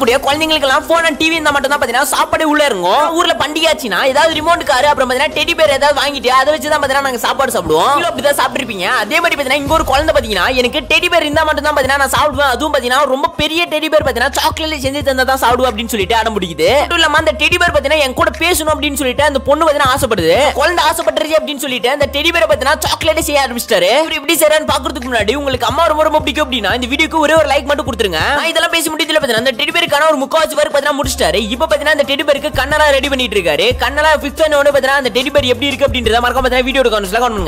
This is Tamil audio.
இருக்கக்கூடிய குழந்தைங்களுக்கு எல்லாம் போன் அண்ட் டிவி இருந்தா மட்டும் தான் பாத்தீங்கன்னா சாப்பாடு உள்ள இருக்கும். ஊர்ல பண்டிகையாச்சுன்னா ஏதாவது ரிமோட் காரு அப்புறம் பாத்தீங்கன்னா டெடி பேர் ஏதாவது வாங்கிட்டு அதை வச்சு தான் பாத்தீங்கன்னா நாங்க சாப்பாடு சாப்பிடுவோம். அப்படி அப்படிதான் சாப்பிட்டுருப்பீங்க. அதே மாதிரி பாத்தீங்கன்னா இங்க ஒரு குழந்தை பாத்தீங்கன்னா எனக்கு டெடி பேர் இருந்தா மட்டும் தான் பாத்தீங்கன்னா நான் சாப்பிடுவேன். அதுவும் பாத்தீங்கன்னா ரொம்ப பெரிய டெடி பேர் பாத்தீங்கன்னா சாக்லேட்ல செஞ்சு தந்தா தான் சாப்பிடுவோம் அப்படின்னு சொல்லிட்டு அடம் பிடிக்குது. மட்டும் இல்லாம அந்த டெடி பேர் பாத்தீங்கன்னா என் கூட பேசணும் அப்படின்னு சொல்லிட்டு அந்த பொண்ணு பாத்தீங்கன்னா ஆசைப்படுது. குழந்தை ஆசைப்பட்டுருச்சு அப்படின்னு சொல்லிட்டு அந்த டெடி பேரை பாத்தீங்கன்னா சாக்லேட் செய்ய ஆரம்பிச்சிட்டாரு. இப்படி எப்படி செய்யறான்னு பாக்குறதுக்கு முன்னாடி உங்களுக்கு அம்மா ரொம்ப ரொம்ப பிடிக்கும் அப்படின்னா இந்த வீடியோக்கு ஒரே ஒரு லைக் மட்டும் கொடுத்துருங்க. இதெல்லாம் பேசி முடியல பாத்தீங்கன்னா அந்த டெடி பேருக்கான ஒரு முக்காவாசி பேர் பாத்தீங்கன்னா முடிச்சிட்டாரு. இப்போ பாத்தீங்கன்னா அந்த டெடிபேருக்கு கண்ணெல்லாம் ரெடி பண்ணிட்டு இருக்காரு. கண்ணெல்லாம் ஃபிக்ஸ் பண்ண உடனே பாத்தீங்கன்னா அந்த டெடிபேர் எப்படி இருக்கு அப்படின்றத மறக்காம பாத்தீங்கன்னா வீடியோ கான்ஃபரன்ஸ்ல காணுங்க